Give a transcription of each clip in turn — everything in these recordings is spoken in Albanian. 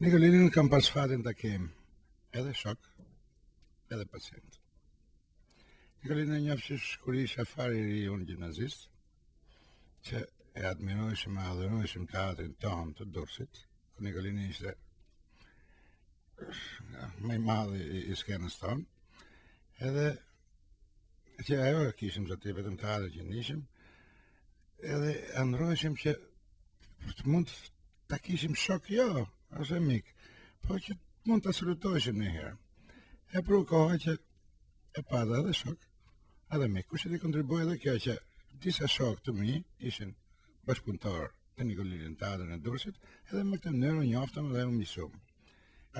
Nikolinin kam pas fatin ta kem edhe shok, edhe pacient. Nikolinin e njof qysh kur isha fare i ri unë gjimnazist, që e admirojshim e adhurojshim teatrin tonë të Durrësit, ku Nikolini ishte ma i madhi i skenës tonë, edhe që ai, e kishim zotin vetëm teatrin që ndiqshim, edhe andrrojshim që mund ta kishim shok jo, ose mik, po që mund ta salutojshim një herë. E pru koha që e pata edhe shok, edhe mik, ku kësaj i kontribuoi edhe kjo që disa shok të mi ishin bashkëpunëtorë të Nikolinit në teatrin e Durrësit, edhe në këtë mënyrë u njoftëm dhe u miqsum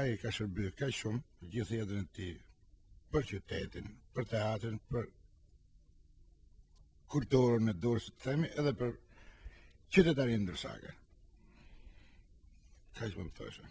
Ai ka shërbyer kaq shumë gjithë jetën e tij për qytetin, për teatrin, për kulturën e Durrësit, të themi edhe për qytetarinë durrsake. Kaq më të thoshe.